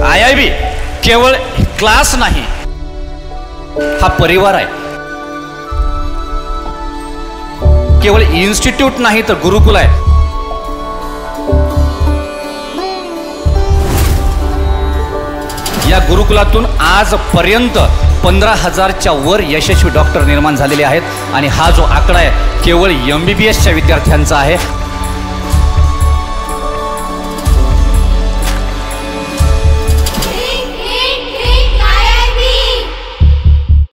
I I बी केवळ class नाही हा परिवार आहे. केवळ इन्स्टिट्यूट नाही तर गुरुकुल आहे. या गुरुकुलातून आजपर्यंत पंधरा हजारच्या वर यशस्वी डॉक्टर निर्माण झालेले आहेत आणि हा जो आकडा आहे केवळ एम बी बी एसच्या विद्यार्थ्यांचा आहे.